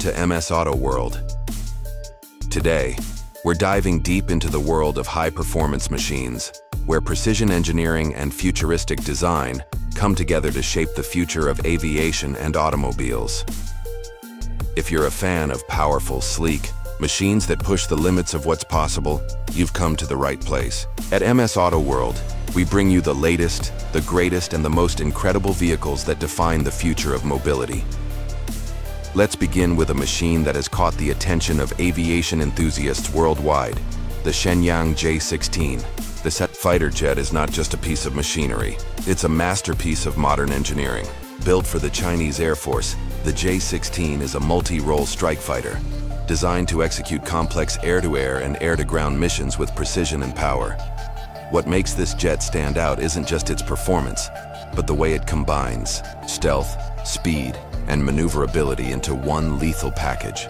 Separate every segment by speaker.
Speaker 1: to MS Auto World. Today, we're diving deep into the world of high-performance machines, where precision engineering and futuristic design come together to shape the future of aviation and automobiles. If you're a fan of powerful, sleek, machines that push the limits of what's possible, you've come to the right place. At MS Auto World, we bring you the latest, the greatest, and the most incredible vehicles that define the future of mobility. Let's begin with a machine that has caught the attention of aviation enthusiasts worldwide, the Shenyang J-16. The set fighter jet is not just a piece of machinery, it's a masterpiece of modern engineering. Built for the Chinese Air Force, the J-16 is a multi-role strike fighter, designed to execute complex air-to-air -air and air-to-ground missions with precision and power. What makes this jet stand out isn't just its performance, but the way it combines stealth, speed, and maneuverability into one lethal package.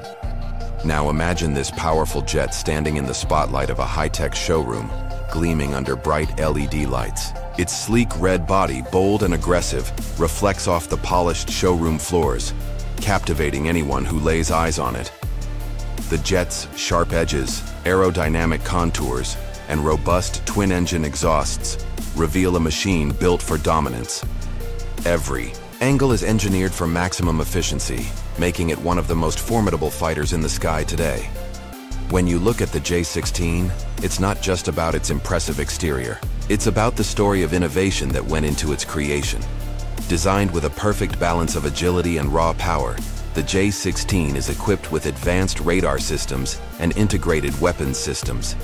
Speaker 1: Now imagine this powerful jet standing in the spotlight of a high-tech showroom, gleaming under bright LED lights. Its sleek red body, bold and aggressive, reflects off the polished showroom floors, captivating anyone who lays eyes on it. The jet's sharp edges, aerodynamic contours, and robust twin-engine exhausts reveal a machine built for dominance. Every angle is engineered for maximum efficiency, making it one of the most formidable fighters in the sky today. When you look at the J-16, it's not just about its impressive exterior. It's about the story of innovation that went into its creation. Designed with a perfect balance of agility and raw power, the J-16 is equipped with advanced radar systems and integrated weapons systems.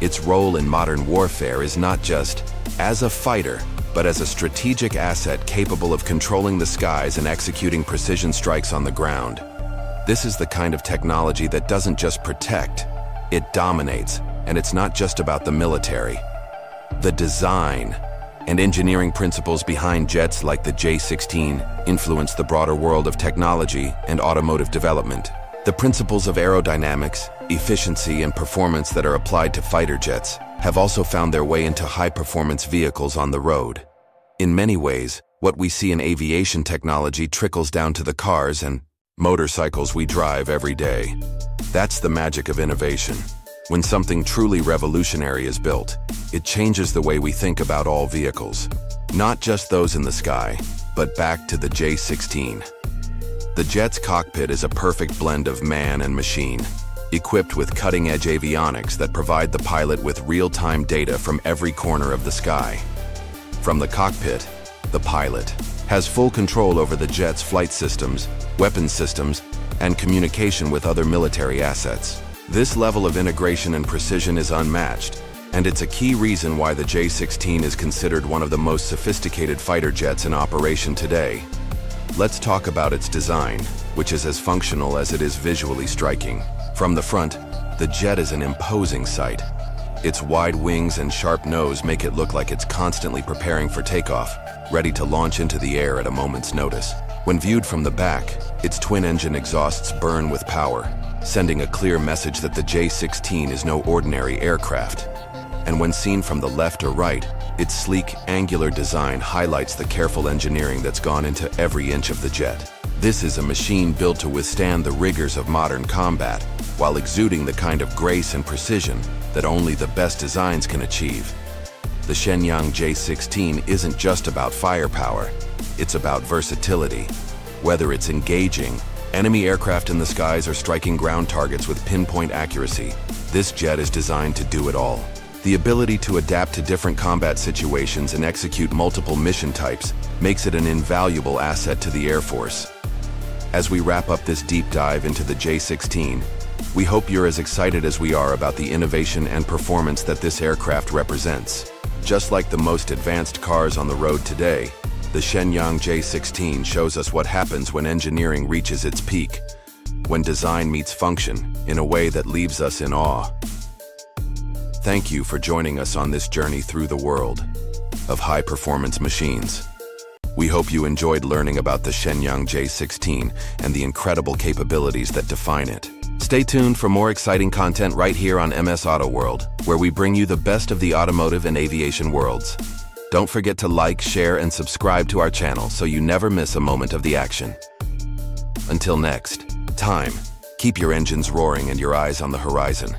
Speaker 1: Its role in modern warfare is not just as a fighter, but as a strategic asset capable of controlling the skies and executing precision strikes on the ground. This is the kind of technology that doesn't just protect, it dominates, and it's not just about the military. The design and engineering principles behind jets like the J-16 influence the broader world of technology and automotive development. The principles of aerodynamics, efficiency, and performance that are applied to fighter jets have also found their way into high-performance vehicles on the road. In many ways, what we see in aviation technology trickles down to the cars and motorcycles we drive every day. That's the magic of innovation. When something truly revolutionary is built, it changes the way we think about all vehicles. Not just those in the sky, but back to the J-16. The jet's cockpit is a perfect blend of man and machine, equipped with cutting-edge avionics that provide the pilot with real-time data from every corner of the sky. From the cockpit, the pilot has full control over the jet's flight systems, weapons systems, and communication with other military assets. This level of integration and precision is unmatched, and it's a key reason why the J-16 is considered one of the most sophisticated fighter jets in operation today. Let's talk about its design, which is as functional as it is visually striking. From the front, the jet is an imposing sight. Its wide wings and sharp nose make it look like it's constantly preparing for takeoff, ready to launch into the air at a moment's notice. When viewed from the back, its twin-engine exhausts burn with power, sending a clear message that the J-16 is no ordinary aircraft. And when seen from the left or right, its sleek, angular design highlights the careful engineering that's gone into every inch of the jet. This is a machine built to withstand the rigors of modern combat, while exuding the kind of grace and precision that only the best designs can achieve. The Shenyang J-16 isn't just about firepower, it's about versatility. Whether it's engaging, enemy aircraft in the skies or striking ground targets with pinpoint accuracy, this jet is designed to do it all. The ability to adapt to different combat situations and execute multiple mission types makes it an invaluable asset to the Air Force. As we wrap up this deep dive into the J-16, we hope you're as excited as we are about the innovation and performance that this aircraft represents. Just like the most advanced cars on the road today, the Shenyang J16 shows us what happens when engineering reaches its peak, when design meets function in a way that leaves us in awe. Thank you for joining us on this journey through the world of high-performance machines. We hope you enjoyed learning about the Shenyang J16 and the incredible capabilities that define it. Stay tuned for more exciting content right here on MS Auto World, where we bring you the best of the automotive and aviation worlds. Don't forget to like, share, and subscribe to our channel so you never miss a moment of the action. Until next, time, keep your engines roaring and your eyes on the horizon.